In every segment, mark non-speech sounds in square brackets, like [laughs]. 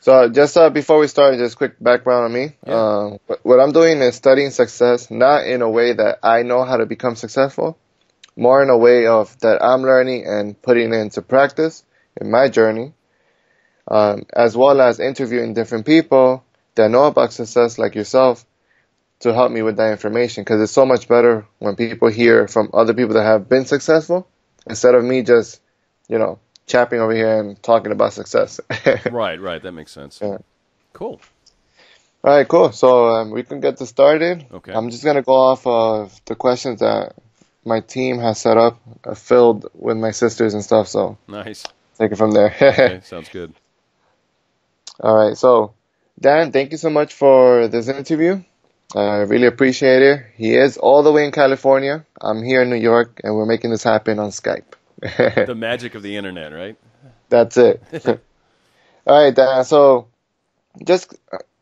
So just uh, before we start, just quick background on me. Yeah. Uh, what- I'm doing is studying success, not in a way that I know how to become successful, more in a way of that I'm learning and putting it into practice in my journey, um, as well as interviewing different people that know about success, like yourself, to help me with that information. Because it's so much better when people hear from other people that have been successful instead of me just, you know, chapping over here and talking about success. [laughs] Right, right. That makes sense. Yeah. Cool. All right, cool. So um, we can get this started. Okay. I'm just gonna go off of the questions that my team has set up, uh, filled with my sisters and stuff. So Nice. take it from there. [laughs] Okay, sounds good. All right. So Dan, thank you so much for this interview. I really appreciate it. He is all the way in California. I'm here in New York, and we're making this happen on Skype. [laughs] The magic of the internet, right? That's it. [laughs] All right. So, just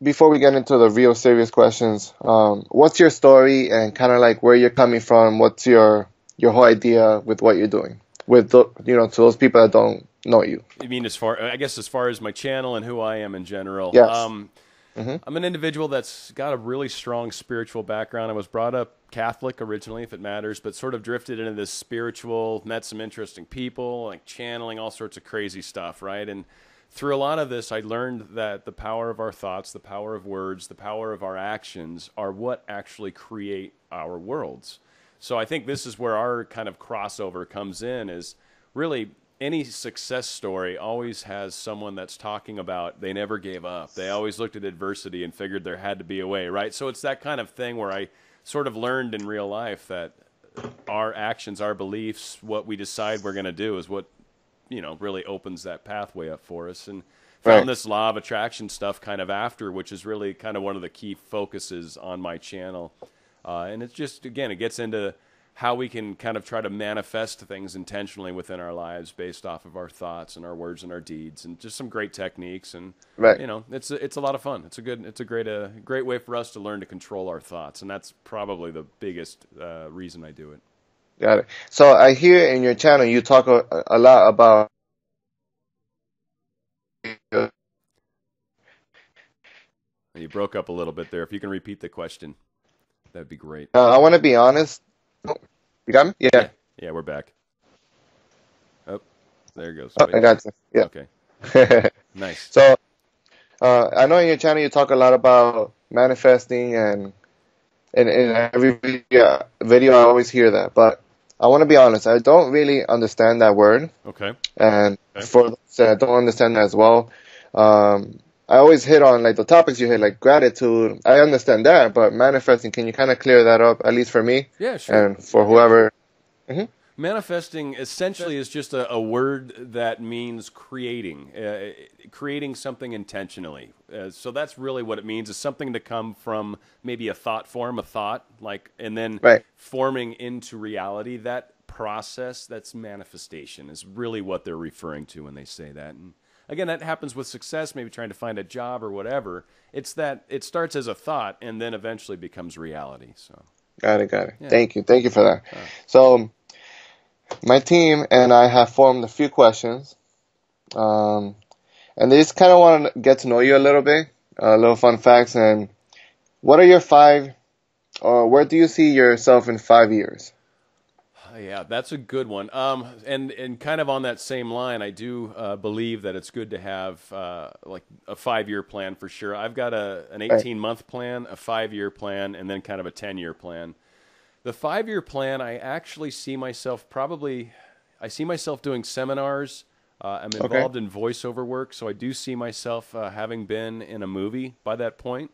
before we get into the real serious questions, um, what's your story and kind of like where you're coming from? What's your your whole idea with what you're doing? With the, you know, to those people that don't know you. You mean as far, I guess, as far as my channel and who I am in general. Yes. Um, I'm an individual that's got a really strong spiritual background. I was brought up Catholic originally, if it matters, but sort of drifted into this spiritual, met some interesting people, like channeling all sorts of crazy stuff, right? And through a lot of this, I learned that the power of our thoughts, the power of words, the power of our actions are what actually create our worlds. So I think this is where our kind of crossover comes in is really any success story always has someone that's talking about they never gave up. They always looked at adversity and figured there had to be a way, right? So it's that kind of thing where I sort of learned in real life that our actions, our beliefs, what we decide we're going to do is what you know really opens that pathway up for us and found Right. this law of attraction stuff kind of after which is really kind of one of the key focuses on my channel uh, and it's just again it gets into how we can kind of try to manifest things intentionally within our lives based off of our thoughts and our words and our deeds and just some great techniques and Right. you know it's a, it's a lot of fun it's a good it's a great uh, great way for us to learn to control our thoughts and that's probably the biggest uh, reason I do it Got it. So I hear in your channel you talk a, a lot about. you broke up a little bit there if you can repeat the question that'd be great Uh, I want to be honest. Oh, you got me? Yeah. yeah we're back oh there it goes Oh, I got you. Yeah. okay [laughs] nice So, uh, I know in your channel you talk a lot about manifesting, and in, in every video, video I always hear that. But I want to be honest, I don't really understand that word, okay and Okay. for those that don't understand that as well, um, I always hit on like the topics you hit, like gratitude. I understand that, but manifesting, can you kind of clear that up, at least for me yeah sure and for whoever? Manifesting essentially is just a, a word that means creating, uh, creating something intentionally. Uh, so that's really what it means: is something to come from maybe a thought form, a thought, like, and then Right. forming into reality. That process, that's manifestation, is really what they're referring to when they say that. And again, that happens with success, maybe trying to find a job or whatever. It's that it starts as a thought and then eventually becomes reality. So. Got it, got it. Yeah. Thank you. Thank you for that. So, my team and I have formed a few questions. Um, and they just kind of want to get to know you a little bit, a little fun facts. And what are your five, or where do you see yourself in five years? Yeah, that's a good one. Um, and and kind of on that same line, I do uh, believe that it's good to have uh, like a five year plan for sure. I've got a an eighteen month plan, a five year plan, and then kind of a ten year plan. The five year plan, I actually see myself probably, I see myself doing seminars. Uh, I'm Okay. involved in voiceover work, so I do see myself uh, having been in a movie by that point.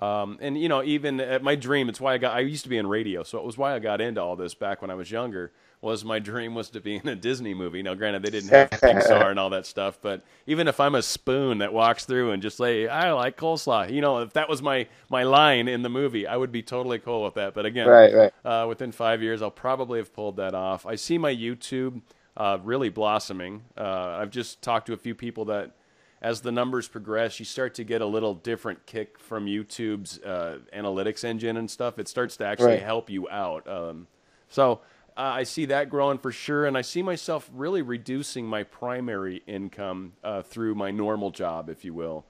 Um, and you know, even at my dream, it's why I got. I used to be in radio, so it was why I got into all this back when I was younger. Was my dream was to be in a Disney movie. Now, granted, they didn't have Pixar and all that stuff, but even if I'm a spoon that walks through and just say, "I like coleslaw," you know, if that was my my line in the movie, I would be totally cool with that. But again, Right, right. uh, within five years, I'll probably have pulled that off. I see my YouTube uh, really blossoming. Uh, I've just talked to a few people that, as the numbers progress, you start to get a little different kick from YouTube's uh, analytics engine and stuff. It starts to actually Right. help you out. Um, so uh, I see that growing for sure, and I see myself really reducing my primary income uh, through my normal job, if you will,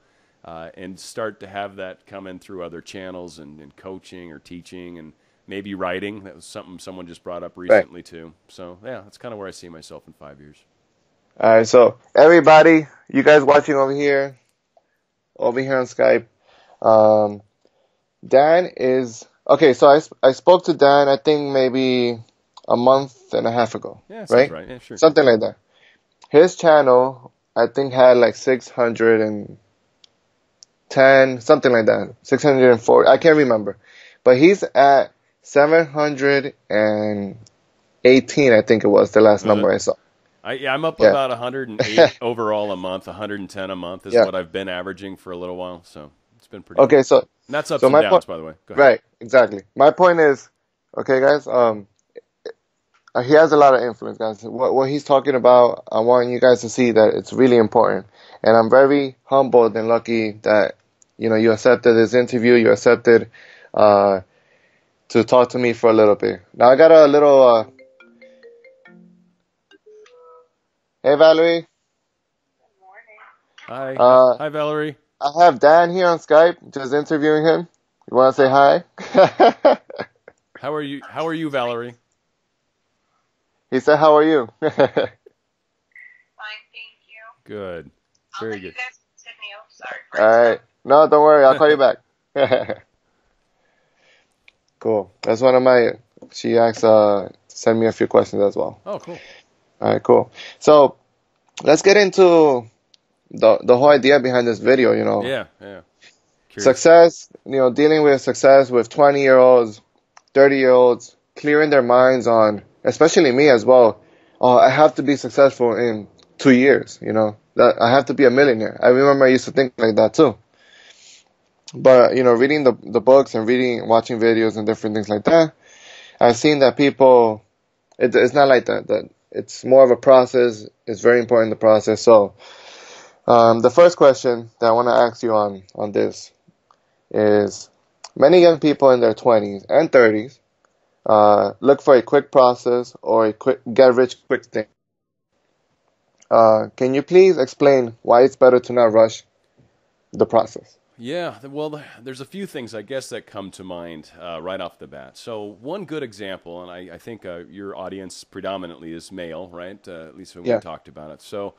uh, and start to have that come in through other channels and, and, coaching or teaching and maybe writing. That was something someone just brought up recently right. too. So yeah, that's kind of where I see myself in five years. All right, so everybody, you guys watching over here, over here on Skype, um, Dan is okay. So I I spoke to Dan. I think maybe a month and a half ago. Yeah, right? right. Yeah, sure. Something like that. His channel, I think, had like 610, something like that. 604. I can't remember. But he's at 718, I think it was the last number I saw. I, yeah, I'm up yeah. about 108 [laughs] overall a month. 110 a month is yeah. what I've been averaging for a little while. So it's been pretty. Okay, good. so and that's up so and downs, po- by the way. Right, exactly. My point is, okay, guys. Um, uh, he has a lot of influence, guys. What, what he's talking about, I want you guys to see that it's really important. And I'm very humbled and lucky that, you know, you accepted this interview, you accepted, uh, to talk to me for a little bit. Now I got a little, uh, hey Valerie. Good morning. Hi. Uh, hi Valerie. I have Dan here on Skype, just interviewing him. You want to say hi? [laughs] how are you? How are you, Valerie? He said, "How are you?" [laughs] Fine, thank you. Good. Very I'll good. Sorry. All right. No, don't worry. I'll call you back. [laughs] cool. That's one of my. She asked uh, send me a few questions as well. Oh, cool. All right, cool. So let's get into the the whole idea behind this video. You know. Yeah. Yeah. Curious. Success. You know, dealing with success with twenty year olds, thirty year olds, clearing their minds on especially me as well. Oh, I have to be successful in two years. You know, that I have to be a millionaire. I remember I used to think like that too. But you know, reading the the books and reading, watching videos and different things like that, I've seen that people, it, it's not like that. That it's more of a process. It's very important the process. So, um, the first question that I want to ask you on on this is, many young people in their 20s and 30s uh, look for a quick process or a quick get rich quick thing. Uh, can you please explain why it's better to not rush the process? Yeah, well, there's a few things I guess that come to mind uh, right off the bat. So one good example, and I, I think uh, your audience predominantly is male, right? Uh, at least when yeah. we talked about it. So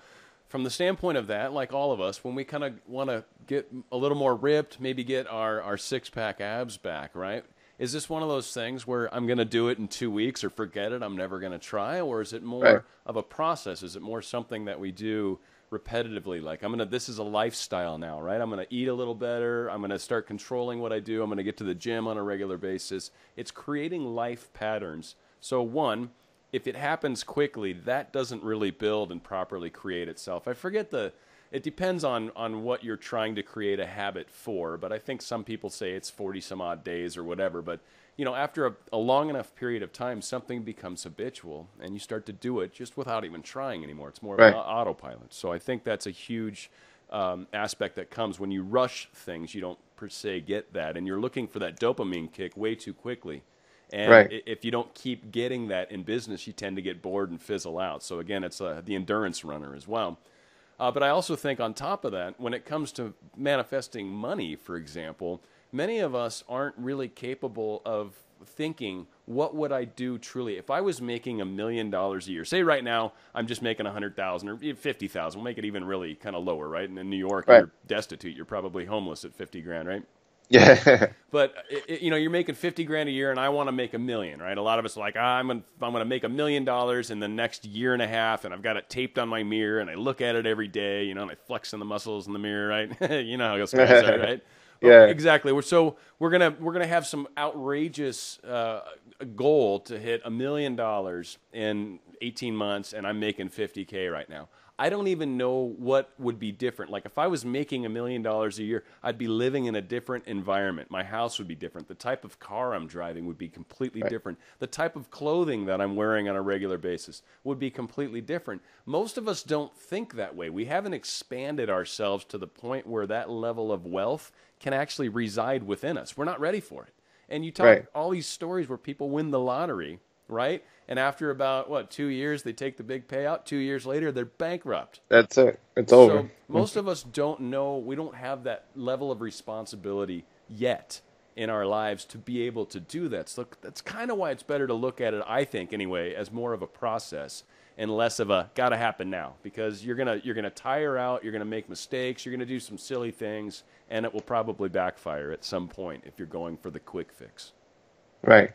from the standpoint of that, like all of us, when we kind of want to get a little more ripped, maybe get our, our six pack abs back, right? is this one of those things where I'm going to do it in two weeks or forget it, I'm never going to try? Or is it more right. of a process? Is it more something that we do repetitively? Like, I'm to, this is a lifestyle now, right? I'm to eat a little better. I'm to start controlling what I do. I'm to get to the gym on a regular basis. It's creating life patterns. So, one, if it happens quickly, that doesn't really build and properly create itself. I forget the, it depends on on what you're trying to create a habit for. But I think some people say it's forty some odd days or whatever. But you know, after a, a, long enough period of time, something becomes habitual, and you start to do it just without even trying anymore. It's more right. of an autopilot. So I think that's a huge um, aspect that comes when you rush things. You don't per se get that, and you're looking for that dopamine kick way too quickly. And right. if you don't keep getting that in business, you tend to get bored and fizzle out. So again, it's uh, the endurance runner as well. Uh, but I also think, on top of that, when it comes to manifesting money, for example, many of us aren't really capable of thinking, what would I do truly if I was making a million dollars a year? Say right now I'm just making a hundred thousand or fifty thousand. We'll make it even really kind of lower, right? And in New York, right. you're destitute. You're probably homeless at fifty grand, right? [laughs] Yeah. but you know, you're making 50 grand a year and I want to make a million, right? A lot of us are like, ah, I'm going to I'm going to make a million dollars in the next year and a half and I've got it taped on my mirror and I look at it every day, you know, and I flex in the muscles in the mirror, right? [laughs] you know how those guys are, right? [laughs] yeah. exactly. So we're going to we're going to have some outrageous uh, goal to hit a million dollars in 18 months and I'm making 50k right now. I don't even know what would be different. Like if I was making a million dollars a year, I'd be living in a different environment. My house would be different. The type of car I'm driving would be completely right. different. The type of clothing that I'm wearing on a regular basis would be completely different. Most of us don't think that way. We haven't expanded ourselves to the point where that level of wealth can actually reside within us. We're not ready for it. And you talk right. all these stories where people win the lottery, right? And after about what two years, they take the big payout. Two years later, they're bankrupt. That's it. It's over. So most of us don't know. We don't have that level of responsibility yet in our lives to be able to do that. So that's kind of why it's better to look at it, I think, anyway, as more of a process and less of a gotta happen now because you're gonna you're gonna tire out, you're gonna make mistakes, you're gonna do some silly things, and it will probably backfire at some point if you're going for the quick fix. Right.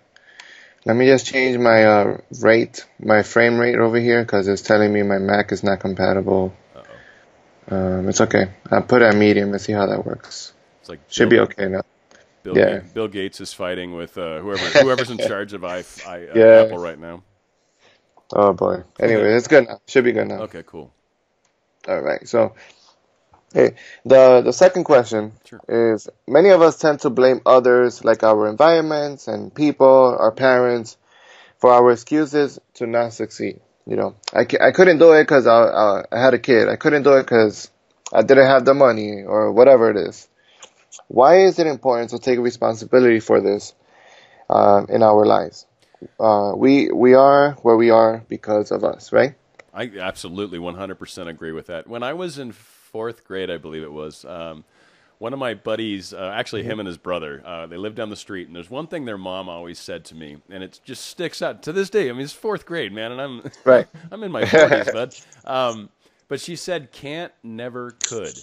Let me just change my uh, rate, my frame rate over here because it's telling me my Mac is not compatible. Um, it's okay. I'll put it at medium and see how that works. It's like Should Bill, be okay now. Bill, yeah. Bill Gates is fighting with uh, whoever [laughs] whoever's in charge of I, I, uh, Yeah. Apple right now. Oh boy. Anyway, it's good now. Should be good now. Okay, cool. All right. So, hey, the the second question Sure. is: many of us tend to blame others, like our environments and people, our parents, for our excuses to not succeed. You know, I, I couldn't do it because I, I I had a kid. I couldn't do it because I didn't have the money or whatever it is. Why is it important to take responsibility for this um, in our lives? Uh, we we are where we are because of us, right? I absolutely 100% agree with that. When I was in fourth grade, I believe it was, um, one of my buddies, uh, actually him and his brother, uh, they lived down the street, and there's one thing their mom always said to me, and it just sticks out to this day. I mean, it's fourth grade, man, and I'm Right. [laughs] I'm in my 40s, bud. Um, but she said, "Can't, never, could."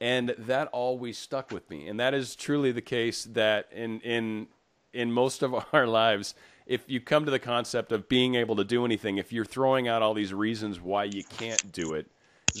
and that always stuck with me and that is truly the case that in in in most of [laughs] our lives if you come to the concept of being able to do anything if you're throwing out all these reasons why you can't do it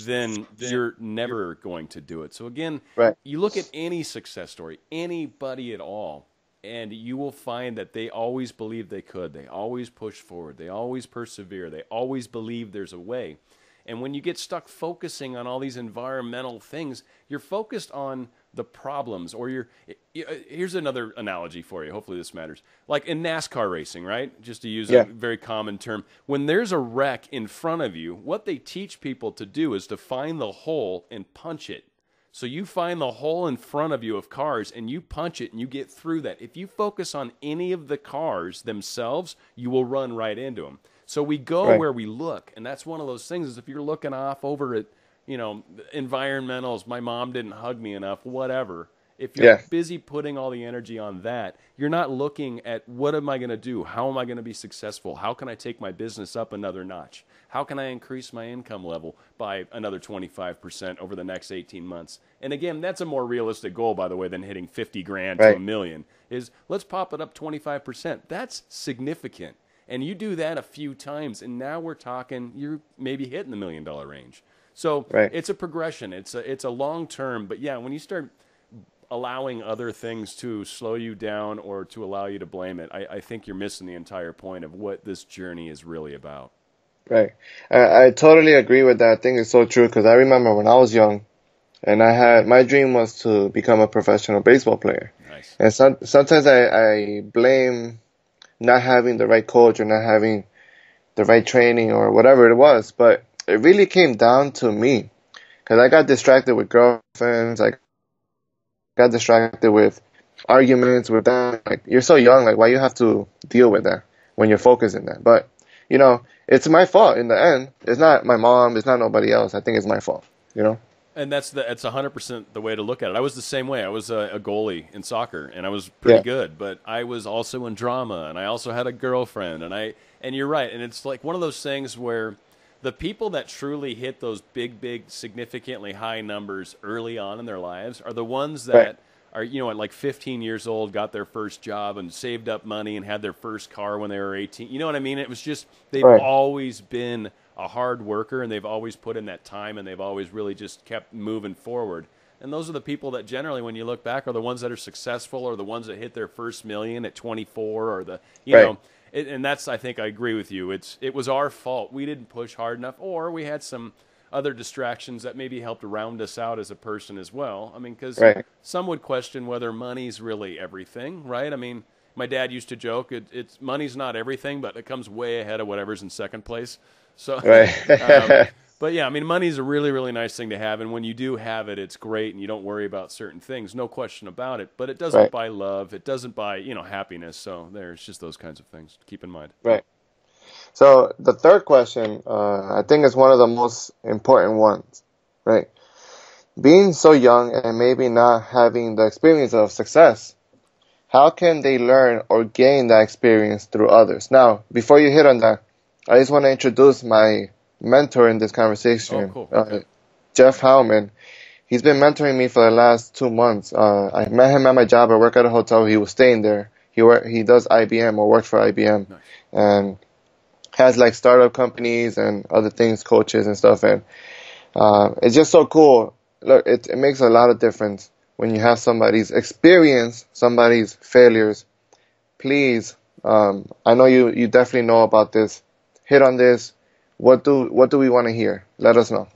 then you're never going to do it. So again Right. you look at any success story anybody at all and you will find that they always believe they could. They always push forward. They always persevere. They always believe there's a way and when you get stuck focusing on all these environmental things, you're focused on the problems or you're y- uh, here's another analogy for you. Hopefully this matters. Like in NASCAR racing, right? Just to use Yeah. a very common term. When there's a wreck in front of you, what they teach people to do is to find the hole and punch it. So you find the hole in front of you of cars and you punch it and you get through that. If you focus on any of the cars themselves, you will run right into them. So we go Right. where we look, and that's one of those things. Is if you're looking off over at, you know, environmentals, my mom didn't hug me enough, whatever. If you're Yeah. busy putting all the energy on that, you're not looking at what am I going to do? How am I going to be successful? How can I take my business up another notch? How can I increase my income level by another 25% over the next 18 months? And again, that's a more realistic goal, by the way, than hitting 50 grand to a million. Is let's pop it up 25%. That's significant. And you do that a few times, and now we're talking, you're maybe hitting the million dollar range. So Right. it's a progression. It's a, it's a long term, but yeah, when you start allowing other things to slow you down or to allow you to blame it, I, I think you're missing the entire point of what this journey is really about. Right. I, I totally agree with that. I think it's so true because I remember when I was young and I had, my dream was to become a professional baseball player. Nice. And some, sometimes I, I blame not having the right coach or not having the right training or whatever it was, but it really came down to me because I got distracted with girlfriends. I got distracted with arguments with them. Like, you're so young, like, why you have to deal with that when you're focusing in that? But, you know, it's my fault in the end. It's not my mom. It's not nobody else. I think it's my fault, you know? And that's the that's hundred percent the way to look at it. I was the same way. I was a, a goalie in soccer, and I was pretty Yeah. good. But I was also in drama, and I also had a girlfriend. And I and you're right. And it's like one of those things where the people that truly hit those big, big, significantly high numbers early on in their lives are the ones that Right. are you know at like 15 years old, got their first job, and saved up money, and had their first car when they were 18. You know what I mean? It was just they've Right. always been a hard worker and they've always put in that time and they've always really just kept moving forward. And those are the people that generally, when you look back, are the ones that are successful or the ones that hit their first million at 24 or the, you Right. know, it, and that's, I think I agree with you. It's, it was our fault. We didn't push hard enough or we had some other distractions that maybe helped round us out as a person as well. I mean, because Right. some would question whether money's really everything, right? I mean, my dad used to joke, it, it's money's not everything, but it comes way ahead of whatever's in second place. So, [laughs] Right. um, [laughs] but yeah, I mean, money's a really, really nice thing to have, and when you do have it, it's great, and you don't worry about certain things, no question about it. But it doesn't Right. buy love, it doesn't buy, you know, happiness. So there's just those kinds of things to keep in mind. Right. So the third question, uh, I think is one of the most important ones, right? Being so young and maybe not having the experience of success, how can they learn or gain that experience through others? Now, before you hit on that, I just want to introduce my mentor in this conversation, Oh, cool. uh, Jeff Howman. He's been mentoring me for the last two months. Uh, I met him at my job. I work at a hotel. He was staying there. He work, he does IBM or worked for IBM, Nice. and has like startup companies and other things, coaches and stuff. And uh, it's just so cool. Look, it, it makes a lot of difference when you have somebody's experience, somebody's failures. Please, um, I know you, you definitely know about this. Hit on this. What do what do we want to hear? Let us know.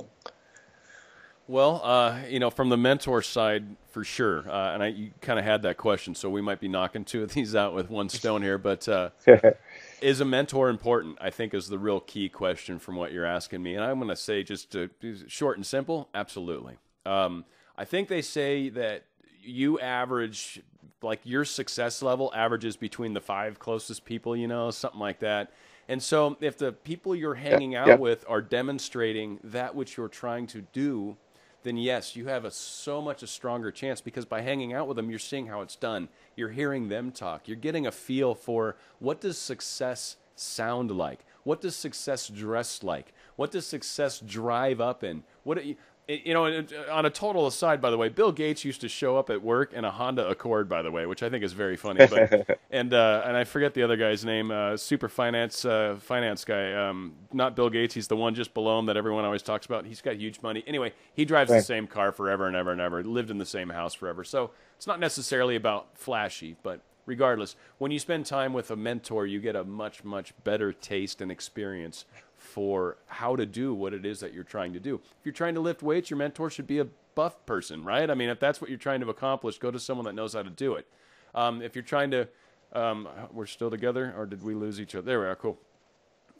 Well, uh, you know, from the mentor side, for sure. Uh, and I, you kind of had that question, so we might be knocking two of these out with one stone here. But uh, [laughs] is a mentor important? I think is the real key question from what you're asking me. And I'm going to say, just to short and simple, absolutely. Um, I think they say that you average, like your success level averages between the five closest people, you know, something like that. And so, if the people you're hanging out yeah. with are demonstrating that which you're trying to do, then yes, you have a so much a stronger chance because by hanging out with them, you're seeing how it's done. You're hearing them talk. You're getting a feel for what does success sound like? What does success dress like? What does success drive up in? What you you know, uh, on a total aside, by the way, Bill Gates used to show up at work in a Honda Accord, by the way, which I think is very funny. But, [laughs] and uh, and I forget the other guy's name, uh, super finance uh, finance guy. Um, not Bill Gates. He's the one just below him that everyone always talks about. He's got huge money. Anyway, he drives the same car forever and ever and ever. Lived in the same house forever. So it's not necessarily about flashy, but regardless, when you spend time with a mentor, you get a much much better taste and experience for how to do what it is that you're trying to do. If you're trying to lift weights, your mentor should be a buff person, right? I mean, if that's what you're trying to accomplish, go to someone that knows how to do it. Um, if you're trying to, um, we're still together, or did we lose each other? There we are. Cool.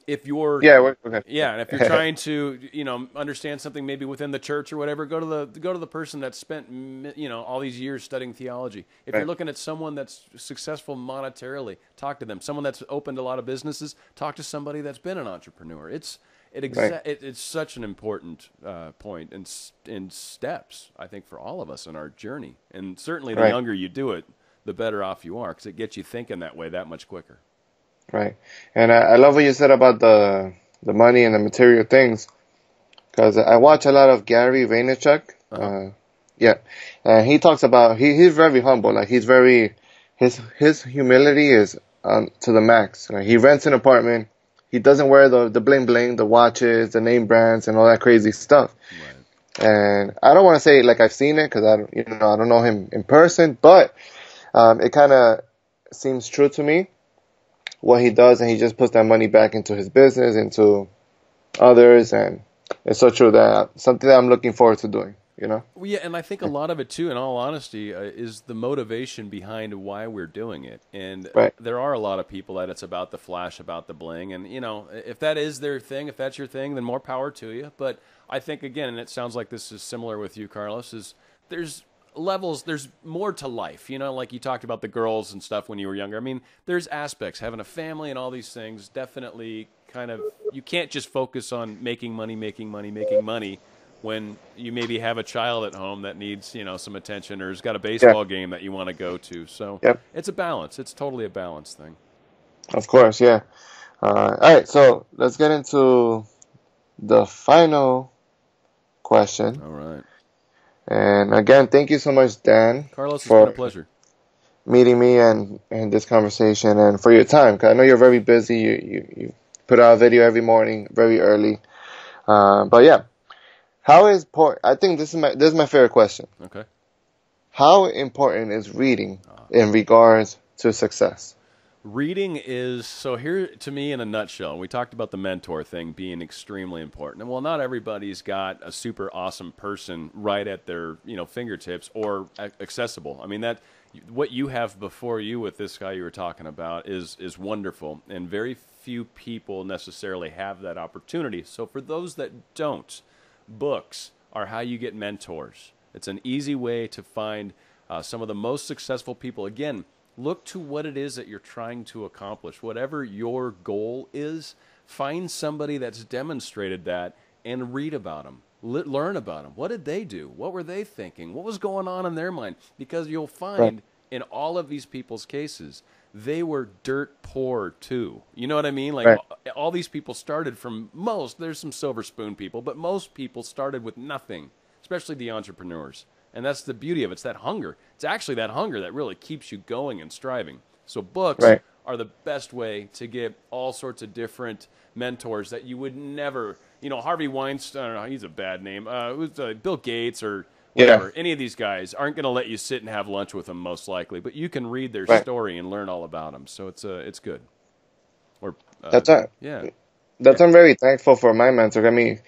If you're Yeah, okay. yeah, and if you're [laughs] trying to, you know, understand something maybe within the church or whatever, go to the go to the person that's spent, you know, all these years studying theology. If you're looking at someone that's successful monetarily, talk to them. Someone that's opened a lot of businesses, talk to somebody that's been an entrepreneur. It's it, exa- Right. it it's such an important uh, point in in steps, I think, for all of us in our journey. And certainly, the Right. younger you do it, the better off you are because it gets you thinking that way that much quicker. Right. And I, I love what you said about the the money and the material things, because I watch a lot of Gary Vaynerchuk. uh yeah, and he talks about he he's very humble. Like he's very his his humility is um, to the max. Like he rents an apartment. He doesn't wear the the bling bling, the watches, the name brands, and all that crazy stuff. Right. And I don't want to say like I've seen it because I don't, you know I don't know him in person, but um, it kind of seems true to me what he does, and he just puts that money back into his business, into others, and it's so true that something that I'm looking forward to doing. You know, Well, yeah, and I think a lot of it too, in all honesty, uh, is the motivation behind why we're doing it. And Right. there are a lot of people that it's about the flash, about the bling, and you know, if that is their thing, if that's your thing, then more power to you. But I think again, and it sounds like this is similar with you, Carlos. Is there's levels, there's more to life. You know, like you talked about the girls and stuff when you were younger. I mean, there's aspects, having a family and all these things. Definitely, kind of, you can't just focus on making money, making money, making money when you maybe have a child at home that needs you know some attention or has got a baseball game that you want to go to so Yep. it's a balance it's totally a balance thing of course, yeah. Uh, all right, so let's get into the final question. all right And again, thank you so much, Dan, carlos it's For- been a pleasure meeting me and, and this conversation and for your time. Cause I know you're very busy. You, you, you put out a video every morning, very early. Uh, but yeah, how is important? I think this is my, this is my favorite question. okay How important is reading in regards to success? Reading is so here to me in a nutshell. We talked about the mentor thing being extremely important. And well, not everybody's got a super awesome person right at their, you know, fingertips or accessible. I mean that what you have before you with this guy you were talking about is is wonderful and very few people necessarily have that opportunity. So for those that don't, books are how you get mentors. It's an easy way to find uh, some of the most successful people. Again, look to what it is that you're trying to accomplish. Whatever your goal is, Find somebody that's demonstrated that and read about them. learn about them. What did they do? What were they thinking? What was going on in their mind? Because you'll find right. in all of these people's cases, they were dirt poor too. You know what I mean? Like right. all, all these people started from most. There's some silver spoon people, but most people started with nothing, especially the entrepreneurs. And that's the beauty of it. It's that hunger. It's actually that hunger that really keeps you going and striving. So books right. are the best way to get all sorts of different mentors that you would never, you know, Harvey Weinstein, I don't know, he's a bad name. Uh, it was uh, Bill Gates or whatever. Yeah. Any of these guys aren't going to let you sit and have lunch with them most likely, but you can read their right. story and learn all about them. So it's uh, it's good. Or uh, that's a, yeah. That's yeah. I'm very thankful for my mentor. I mean,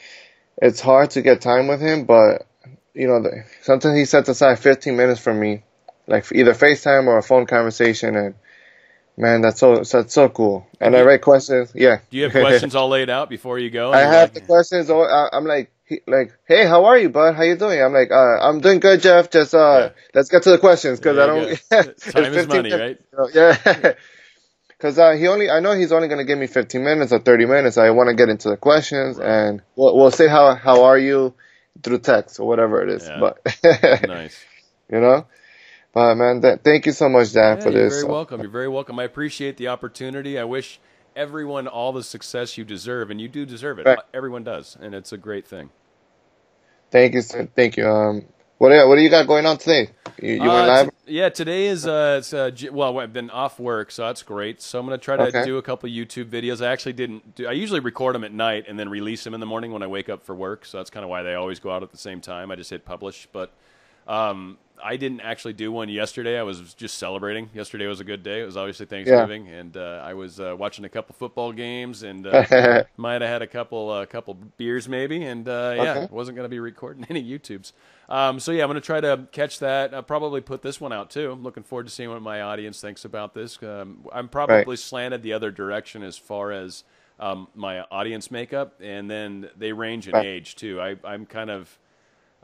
it's hard to get time with him, but you know, the, sometimes he sets aside 15 minutes for me, like either FaceTime or a phone conversation, and man, that's so that's so cool. And I write questions. Yeah. Do you have [laughs] questions all laid out before you go? I have like, the questions. I'm like, like, hey, how are you, bud? How you doing? I'm like, uh, I'm doing good, Jeff. Just uh, yeah. let's get to the questions because I don't. [laughs] Time is money, minutes, right? yeah. [laughs] Because uh, he only, I know he's only gonna give me 15 minutes or 30 minutes. I want to get into the questions, right. and we'll, we'll say how how are you through text or whatever it is. Yeah. But [laughs] nice, you know. But man, th- thank you so much, Dan, yeah, for you're this. You're very welcome. You're very welcome. I appreciate the opportunity. I wish everyone all the success you deserve, and you do deserve it. Right. Everyone does, and it's a great thing. Thank you, sir. Thank you. Um, what what do you got going on today? You, you uh, live? Yeah, today is uh, it's, uh, well, I've been off work, so that's great. So I'm gonna try to okay. do a couple YouTube videos. I actually didn't. Do, I usually record them at night and then release them in the morning when I wake up for work. So that's kind of why they always go out at the same time. I just hit publish, but um, I didn't actually do one yesterday. I was just celebrating. Yesterday was a good day. It was obviously Thanksgiving, yeah. and uh, I was uh, watching a couple football games, and uh, [laughs] might have had a couple uh, couple beers maybe, and uh, yeah, okay. wasn't going to be recording [laughs] any YouTubes. Um, so yeah, I'm going to try to catch that. I'll probably put this one out too. I'm looking forward to seeing what my audience thinks about this. Um, I'm probably right. slanted the other direction as far as um, my audience makeup, and then they range in right. age too. I, I'm kind of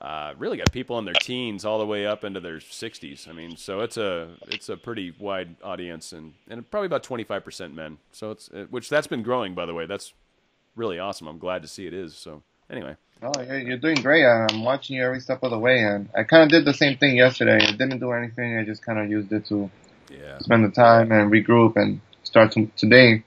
uh, really got people in their teens all the way up into their 60s. I mean, so it's a it's a pretty wide audience and and probably about 25% men. So it's which that's been growing by the way. That's really awesome. I'm glad to see it is. So anyway. Oh, you're, you're doing great. I'm watching you every step of the way, and I kind of did the same thing yesterday. I didn't do anything. I just kind of used it to yeah. spend the time and regroup and start to, today.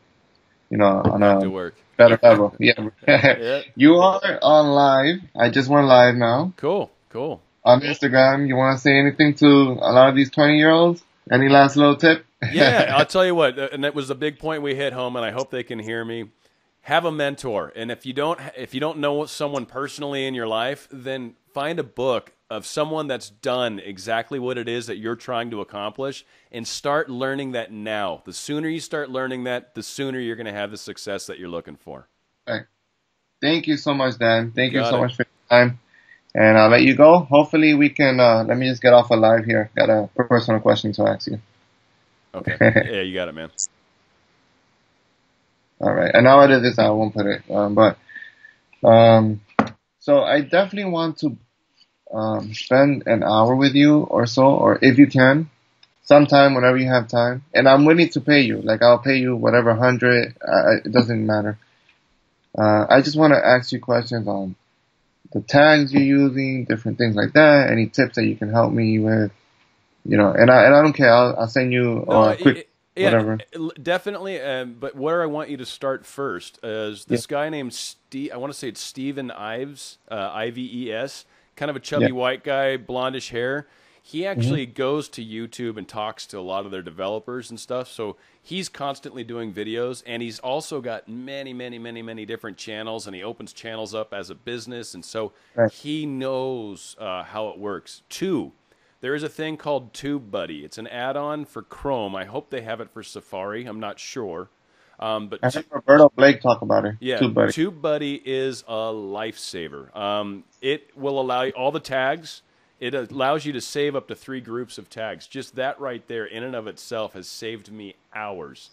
You know, [laughs] on a work better [laughs] level. Yeah. yeah. [laughs] You are on live. I just went live now. Cool. Cool. On Instagram. You want to say anything to a lot of these 20 year olds? Any last little tip? yeah, I'll tell you what, and that was a big point we hit home, and I hope they can hear me. Have a mentor, and if you don't, if you don't know someone personally in your life, then find a book of someone that's done exactly what it is that you're trying to accomplish and start learning that now. The sooner you start learning that, the sooner you're going to have the success that you're looking for. Right. Thank you so much, Dan. Thank you, you so it. much for your time. And I'll let you go. Hopefully we can, uh, let me just get off a live here. Got a personal question to ask you. Okay. [laughs] yeah, you got it, man. All right. And now I did this, I won't put it. Um, but, um, so I definitely want to um, spend an hour with you or so, or if you can, sometime whenever you have time. And I'm willing to pay you. Like I'll pay you whatever hundred. Uh, it doesn't matter. Uh, I just want to ask you questions on the tags you're using, different things like that. Any tips that you can help me with, you know. And I and I don't care. I'll, I'll send you no, uh, quick. It, yeah, whatever. definitely. Um, but where I want you to start first is this yeah. guy named Steve. I want to say it's Steven Ives, uh, I V E S kind of a chubby yeah. white guy, blondish hair. He mm-hmm. actually mm-hmm. goes to YouTube and talks to a lot of their developers and stuff. So he's constantly doing videos, and he's also got many, many, many, many different channels, and he opens channels up as a business, and so right. he knows uh, how it works. Two, there is a thing called TubeBuddy. It's an add-on for Chrome. I hope they have it for Safari. I'm not sure. Um, but I heard Roberto Blake talk about it. Yeah, TubeBuddy. TubeBuddy is a lifesaver. Um, it will allow you all the tags. It allows you to save up to three groups of tags. Just that right there, in and of itself, has saved me hours.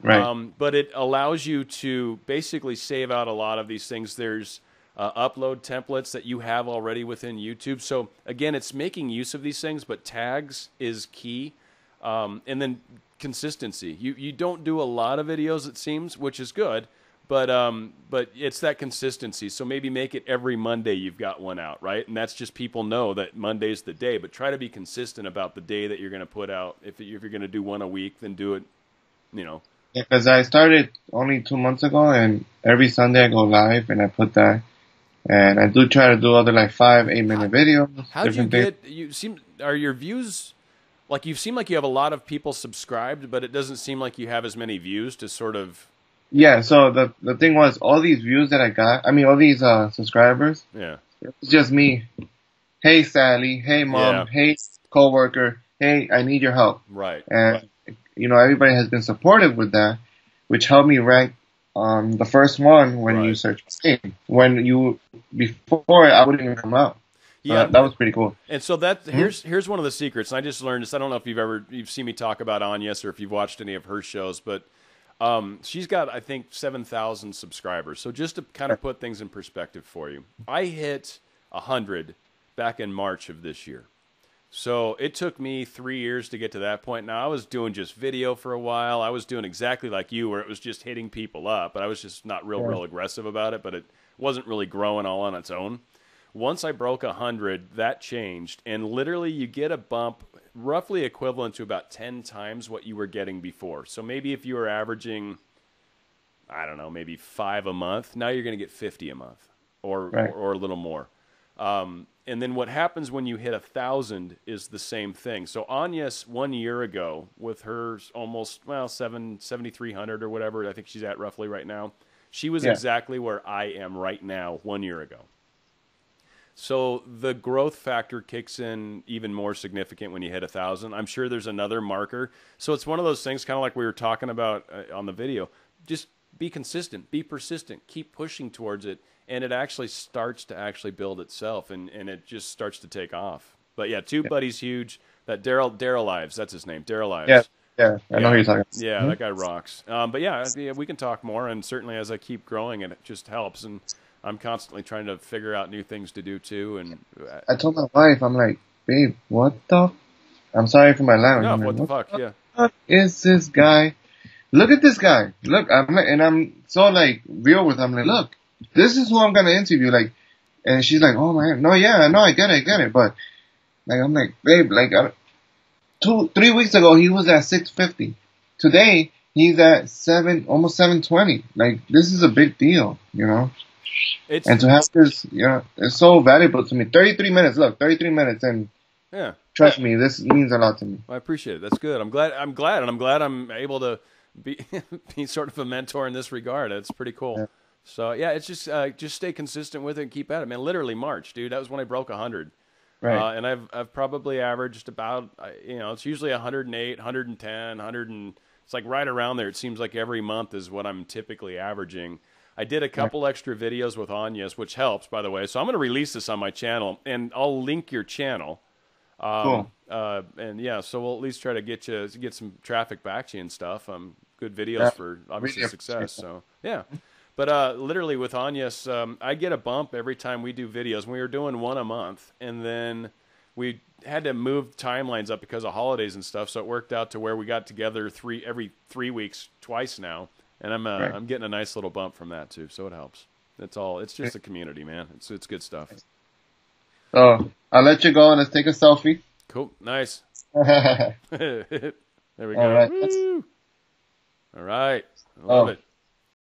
Right. Um, but it allows you to basically save out a lot of these things. There's uh, upload templates that you have already within YouTube. So again, it's making use of these things, but tags is key. Um, and then consistency. You you don't do a lot of videos, it seems, which is good, But um, but it's that consistency. So maybe make it every Monday you've got one out, right? And that's just people know that Monday's the day. But try to be consistent about the day that you're going to put out. If if you're going to do one a week, then do it. You know, Because I started only two months ago, and every Sunday I go live and I put that. And I do try to do other like five, eight minute videos. How'd you different things. get? You seem are your views like you seem like you have a lot of people subscribed, but it doesn't seem like you have as many views to sort of Yeah, so the the thing was, all these views that I got, I mean, all these uh subscribers, yeah it's just me. Hey Sally, hey mom, Yeah. hey coworker, hey, I need your help. right And you know, everybody has been supportive with that, which helped me rank um the first one when you search my name. When you before I wouldn't even come out. Yeah that, that was pretty cool. And so that here's here's one of the secrets. And I just learned this. I don't know if you've ever you've seen me talk about Agnes or if you've watched any of her shows, but um, she's got I think seven thousand subscribers. So just to kind of put things in perspective for you, I hit hundred back in March of this year. So it took me three years to get to that point. Now I was doing just video for a while. I was doing exactly like you, where it was just hitting people up, but I was just not real, Yeah. real aggressive about it. But it wasn't really growing all on its own. Once I broke a hundred, that changed, and literally you get a bump, roughly equivalent to about ten times what you were getting before. So maybe if you were averaging, I don't know, maybe five a month, now you're going to get fifty a month, or Right. or, or a little more. Um, and then what happens when you hit a thousand is the same thing. So Agnes one year ago with her almost well seven seventy three hundred or whatever I think she's at roughly right now. She was Yeah. exactly where I am right now one year ago. So the growth factor kicks in even more significant when you hit a thousand. I'm sure there's another marker. So it's one of those things, kind of like we were talking about uh, on the video. Just be consistent, be persistent, keep pushing towards it, and it actually starts to actually build itself, and, and it just starts to take off. But yeah, TubeBuddy's huge. That Daryl Derral Eves, that's his name, Derral Eves. Yeah, yeah, I know who you're talking. about. Yeah, that guy rocks. Um, but yeah, yeah, we can talk more, and certainly as I keep growing, it just helps. And I'm constantly trying to figure out new things to do too. And uh, I told my wife, I'm like, babe, what the? I'm sorry for my language. no, I'm what the fuck? Yeah, is this guy? Look at this guy. Look, I'm like, and I'm so like real with him. Like, look, this is who I'm gonna interview. Like, and she's like, oh man, no, yeah, no, I get it, I get it. But like, I'm like, babe, like, I, two, three weeks ago he was at 650. Today he's at seven, almost 720. Like, this is a big deal, you know. It's And to have this, you know, it's so valuable to me. 33 minutes. Look, 33 minutes, and yeah. trust me, this means a lot to me. I appreciate it. That's good. I'm glad. I'm glad, and I'm glad I'm able to be [laughs] be sort of a mentor in this regard. It's pretty cool. Yeah. So yeah, it's just uh, just stay consistent with it and keep at it, man. Literally March, dude. That was when I broke hundred. Right. Uh, and I've I've probably averaged about uh, you know it's usually 108, 110, 100 and it's like right around there. It seems like every month is what I'm typically averaging. I did a couple extra videos with Anya's, which helps, by the way. So I'm going to release this on my channel, and I'll link your channel. Um, Cool. Uh, and yeah, so we'll at least try to get you get some traffic back to you and stuff. Um, good videos Yeah, for obviously really success. So yeah. But uh, literally with Anyas, um, I get a bump every time we do videos. We were doing one a month, and then we had to move timelines up because of holidays and stuff. So it worked out to where we got together three every three weeks, twice now, and I'm uh, Right. I'm getting a nice little bump from that too. So it helps. It's all. It's just a community, man. It's it's good stuff. So I'll let you go and let's take a selfie. Cool. Nice. oh, [laughs] [laughs] there we go. All right. All right. I love Oh. it.